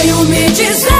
veio me dizer.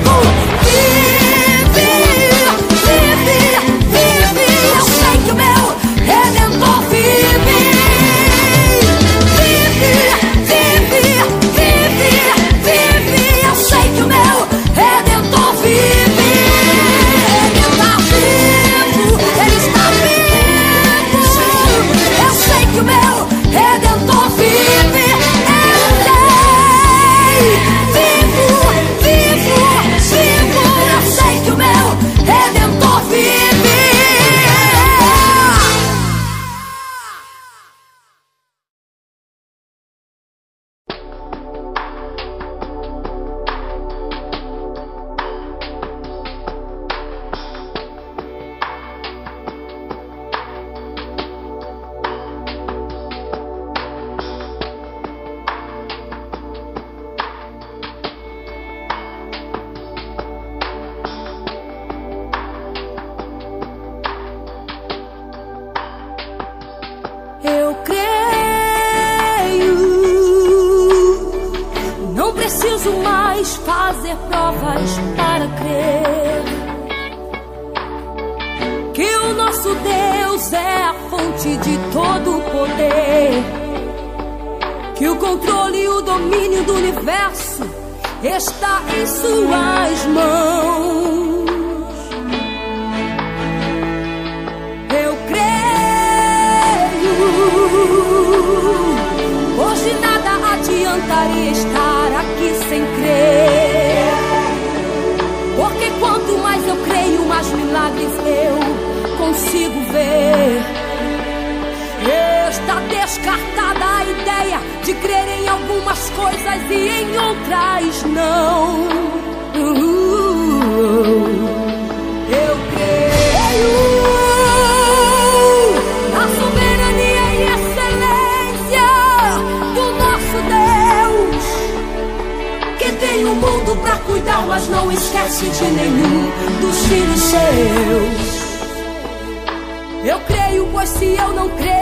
preciso mais fazer provas para crer que o nosso Deus é a fonte de todo o poder, que o controle e o domínio do universo está em Suas mãos. Hoje nada adiantaria. consigo ver. Está descartada a ideia de crer em algumas coisas e em outras não. Uh, eu creio na soberania e excelência do nosso Deus, que tem o mundo para cuidar, mas não esquece de nenhum dos filhos seus pois se eu não crer.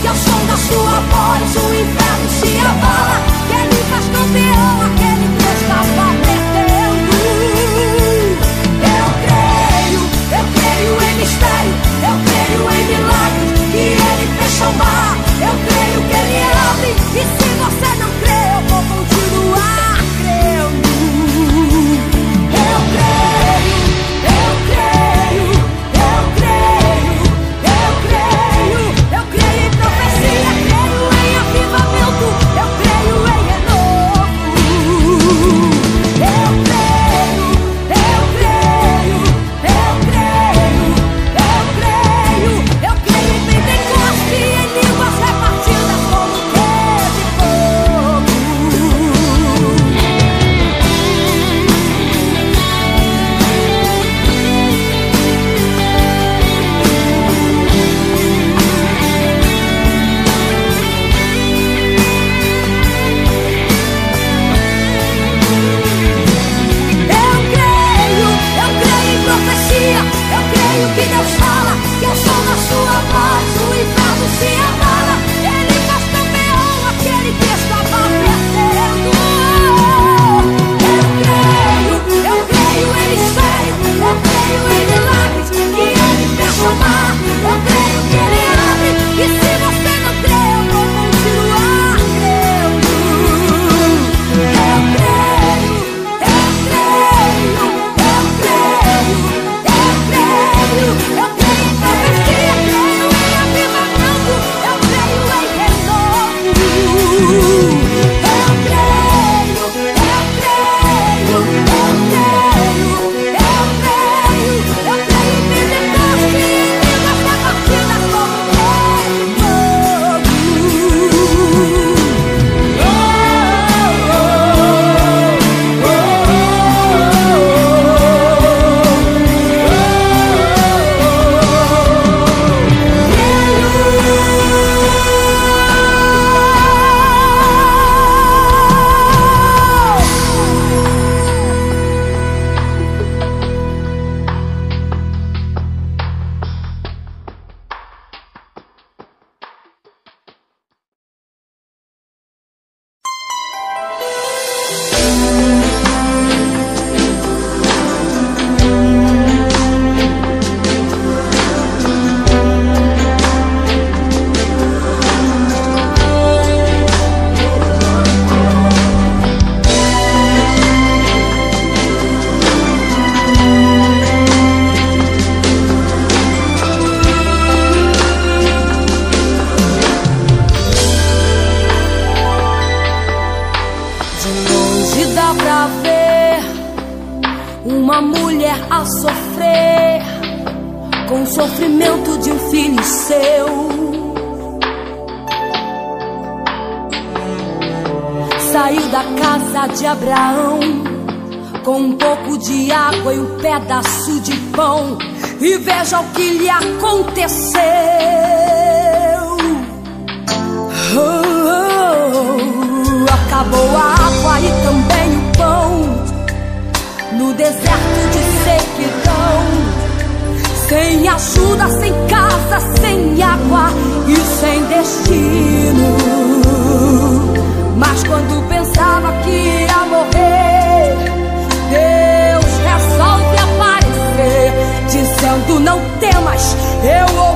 Que ao som da sua voz o inferno se abala. Que ele faz campeão aquele que estava perdendo Eu creio, eu creio em mistério. Eu creio em milagres que ele fez chamar. Eu creio que ele abre e se você não pensava que ia morrer. Deus resolve aparecer, dizendo: Não temas, eu ouvi.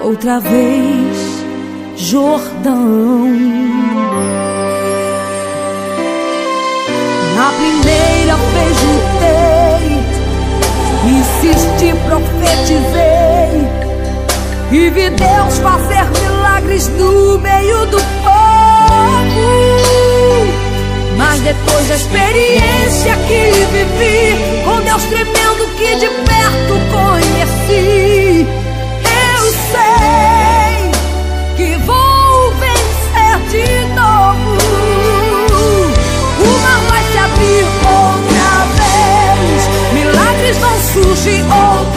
Outra vez Jordão. Na primeira vez insisti, profetizei e vi Deus fazer milagres no meio do povo. Mas depois da experiência que vivi, com Deus tremendo que de perto conheci sei que vou vencer de novo. O mar vai se abrir outra vez, milagres vão surgir outra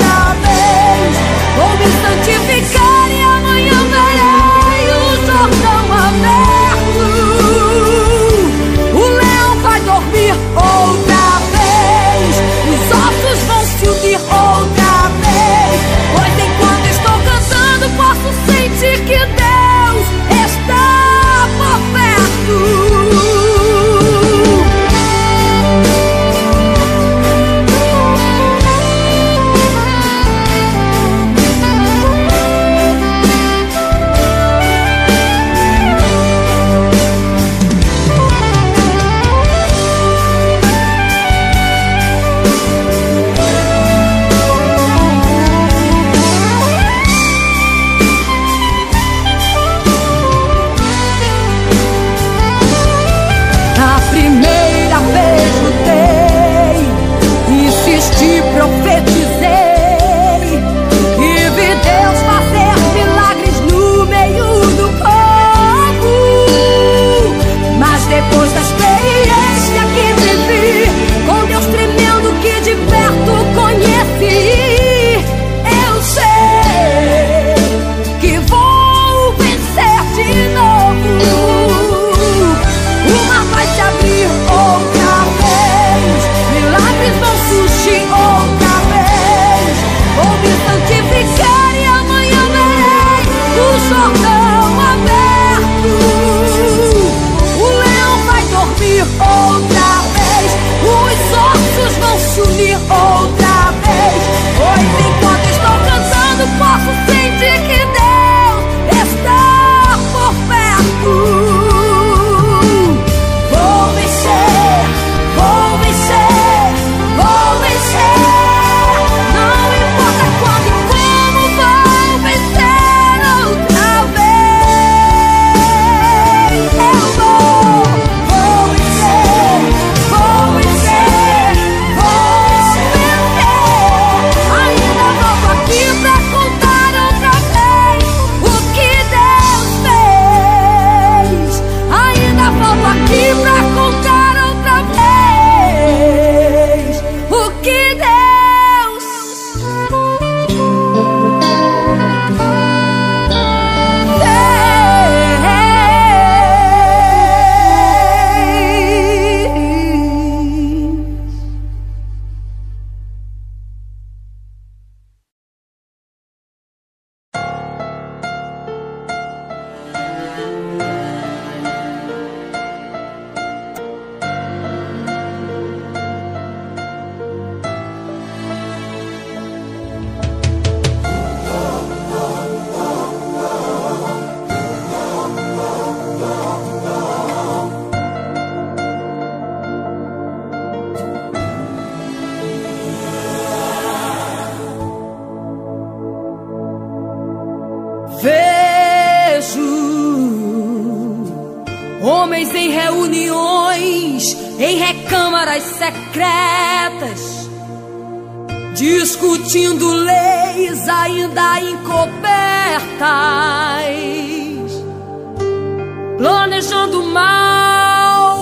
planejando mal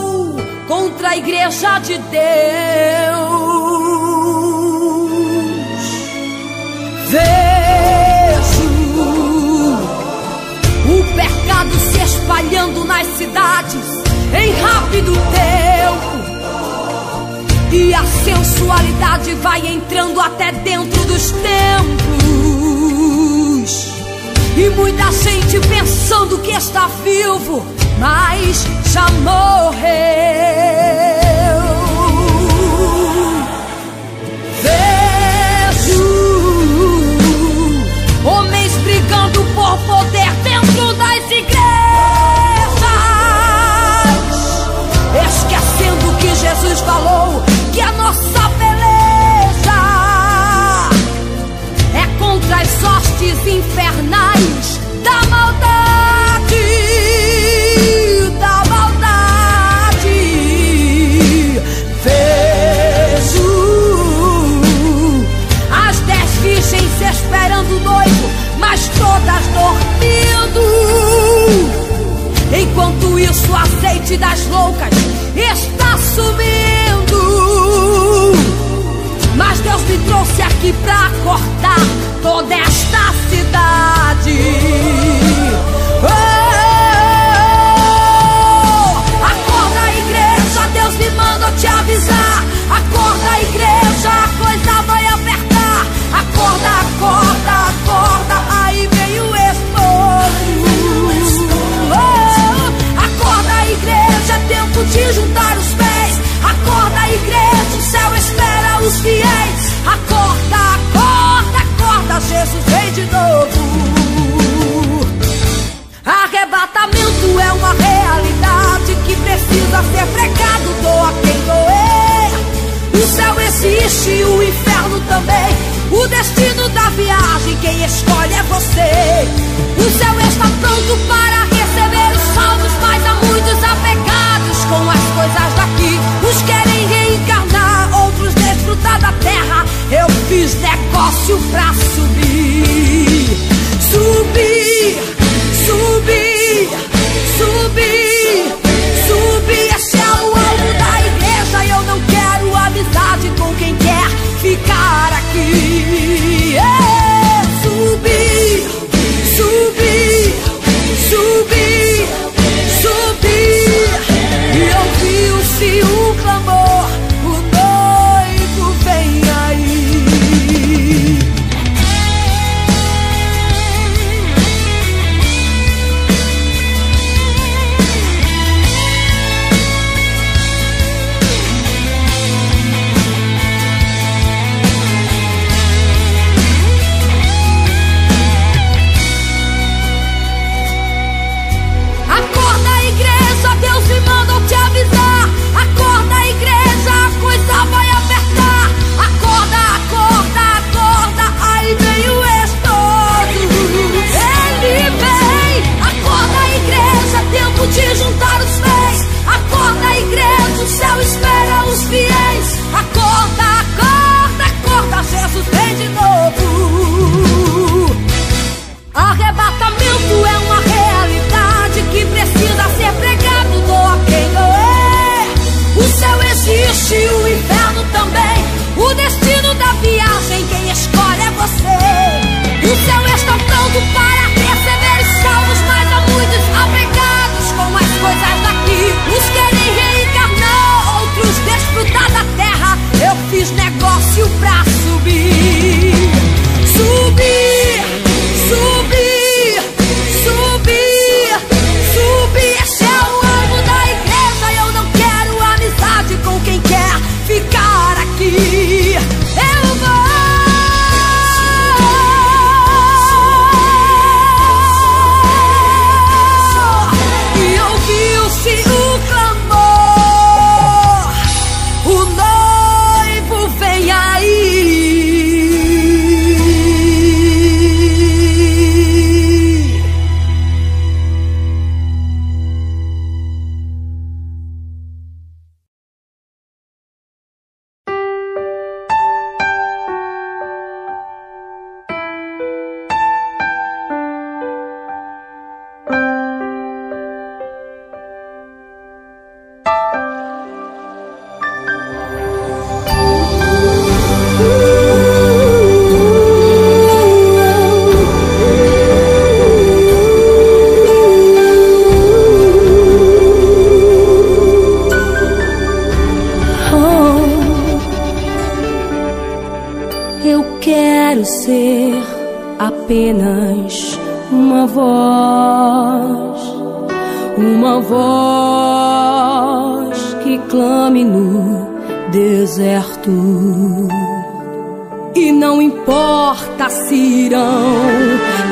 contra a igreja de Deus. Vejo o pecado se espalhando nas cidades em rápido tempo. E a sensualidade vai entrando até dentro dos templos. E muita gente pensando que está vivo, mas já morreu. Vejo homens brigando por poder dentro das igrejas, esquecendo que Jesus falou que a nossa artes infernais da maldade. trouxe aqui pra cortar toda esta cidade. Oh, oh, oh, oh. acorda, igreja, Deus me manda te avisar. Acorda, igreja, a coisa vai apertar. Acorda, acorda, acorda, aí veio o estouro. Oh, acorda, igreja, é tempo de juntar os pés. Acorda, igreja, o céu espera os fiéis da Jesus vem de novo. Arrebatamento é uma realidade que precisa ser pregado, doa quem doer. O céu existe, e o inferno também. O destino da viagem, quem escolhe é você. O céu está pronto para receber os salvos, mas há muitos apegados com as coisas daqui. Os querem da terra, eu fiz negócio pra subir. Subir, subir, subir, subir. Esse é o alvo da igreja. Eu não quero amizade com quem quer ficar aqui. Yeah!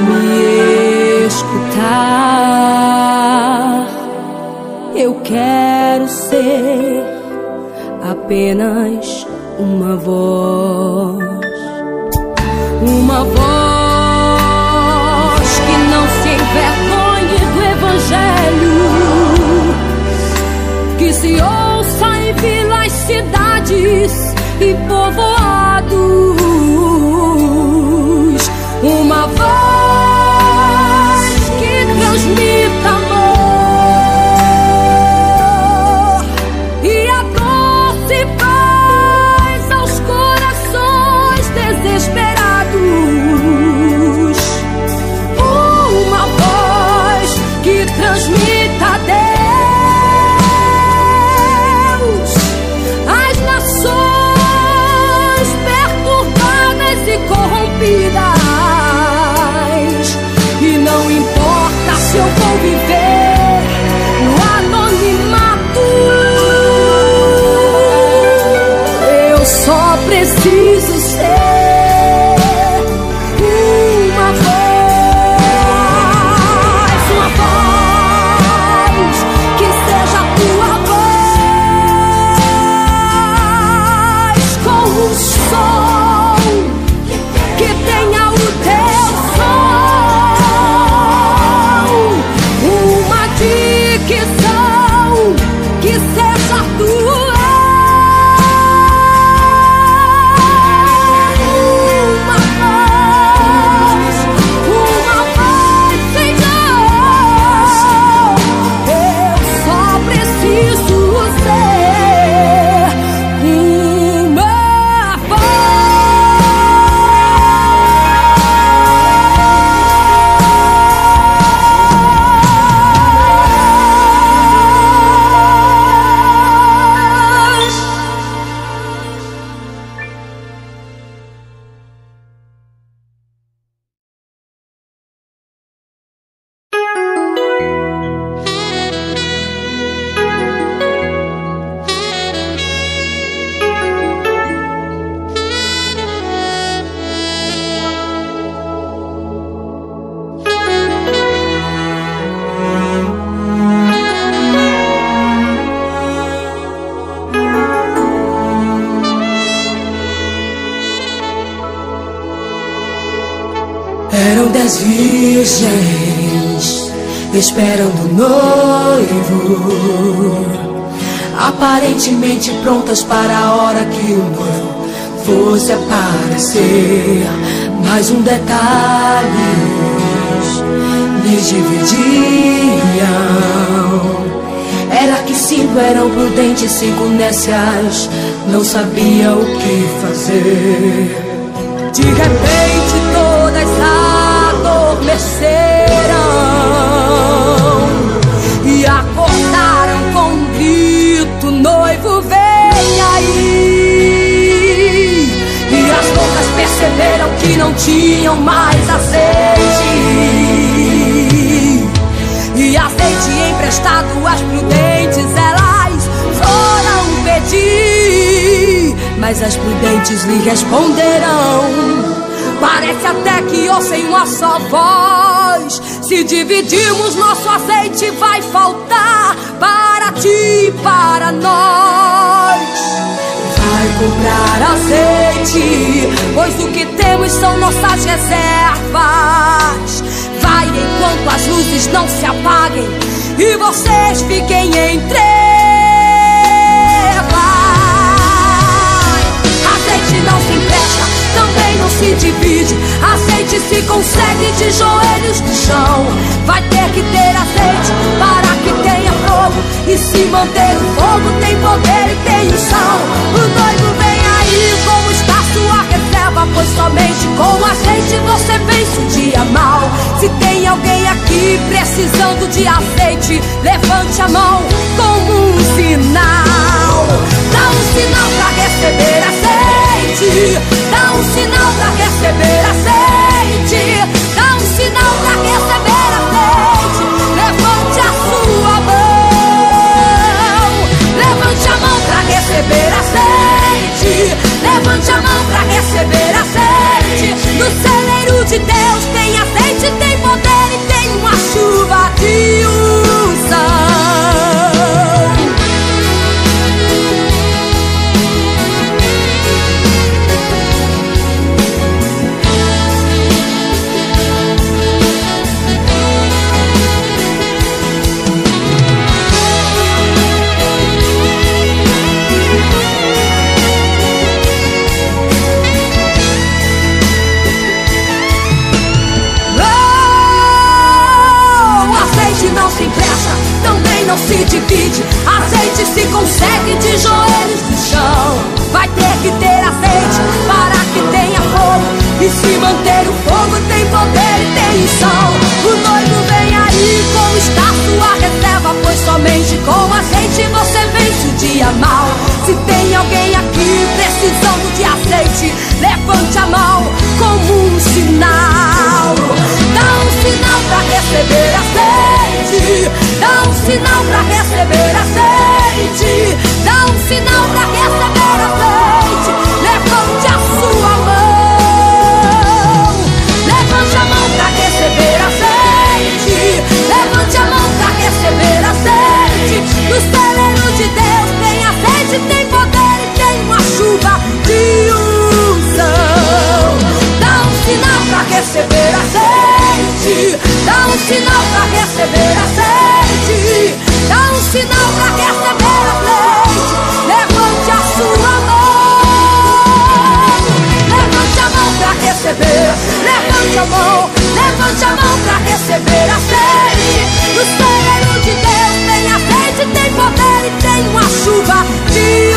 me escutar. Eu quero ser apenas uma voz, uma voz que não se envergonhe do Evangelho, que se ouça em vilas, cidades e povos. so esperando o noivo, aparentemente prontas para a hora que o noivo fosse aparecer. Mas um detalhe lhes dividiam. Era que cinco eram prudentes, cinco nécias, não sabiam o que fazer. De repente todas adormeceram perceberam que não tinham mais azeite. E azeite emprestado às prudentes, elas foram pedir. Mas as prudentes lhe responderão Parece até que ouçam uma só voz. Se dividirmos nosso azeite, vai faltar para ti e para nós. Vai comprar azeite, pois o que temos são nossas reservas. Vai enquanto as luzes não se apaguem e vocês fiquem em trevas. Azeite não se empresta também não se divide. Azeite se consegue de joelhos no chão. Vai ter que ter azeite para que tenha fogo. E se manter o fogo, tem poder e tem. O vem reserva? Pois somente com azeite você vence o dia mal. Se tem alguém aqui precisando de azeite, levante a mão como um sinal. Dá um sinal para receber azeite. Dá um sinal pra receber azeite. Dá um sinal pra receber azeite. Levante a sua mão. Levante a mão pra receber azeite. Levante a mão pra receber azeite. No celeiro de Deus tem azeite, tem poder e tem uma chuva de se divide. Azeite se consegue de joelhos no chão. Vai ter que ter azeite para que tenha fogo. E se manter o fogo tem poder e tem unção. O noivo vem aí, como está sua reserva? Pois somente com azeite você vence o dia mal. Sinal para receber azeite. Dá um sinal pra receber a leite. Levante a sua mão. Levante a mão pra receber. Levante a mão. Levante a mão pra receber a sede. No celeiro de Deus tem azeite, tem poder e tem uma chuva de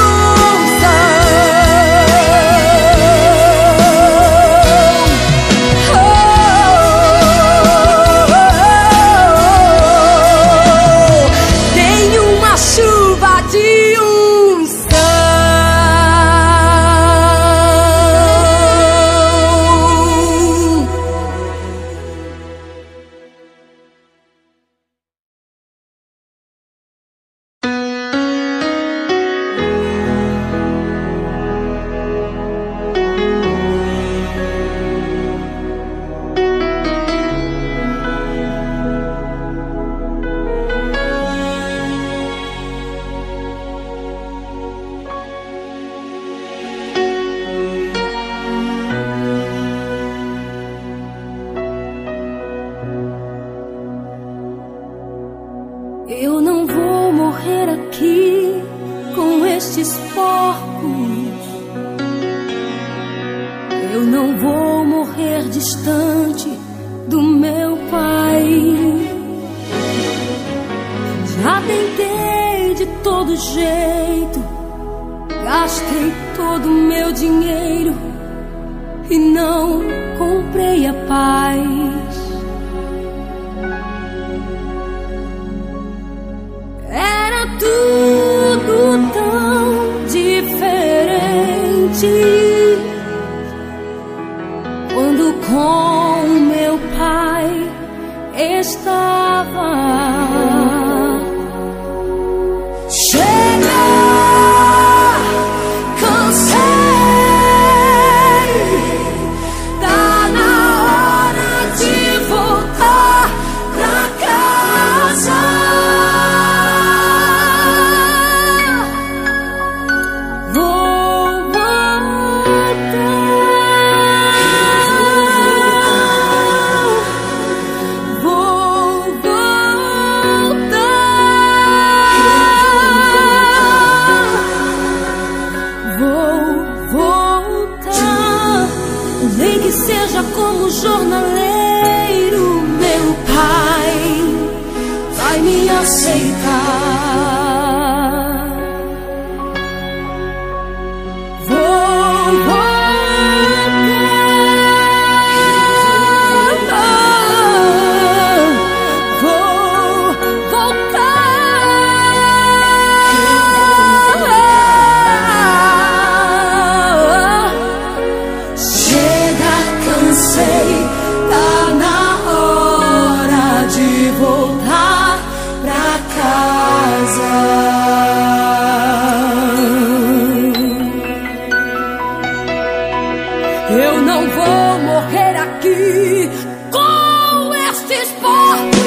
people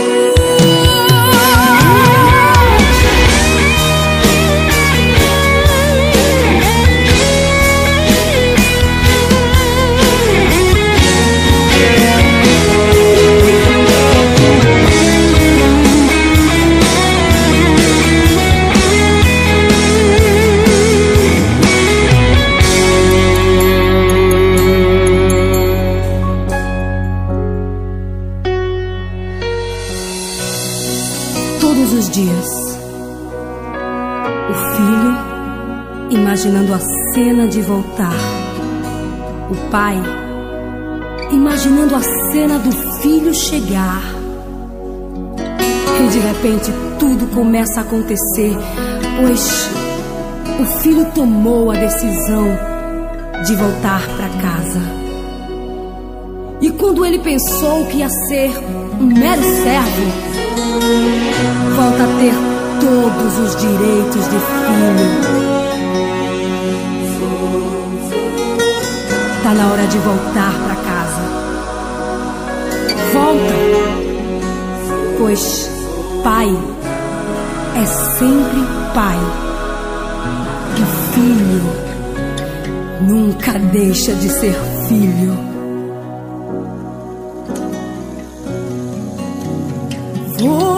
começa a acontecer, pois o filho tomou a decisão de voltar para casa. E quando ele pensou que ia ser um mero servo, volta a ter todos os direitos de filho. Tá na hora de voltar para casa. Volta, pois pai é sempre pai. E filho nunca deixa de ser filho. jornaleiro,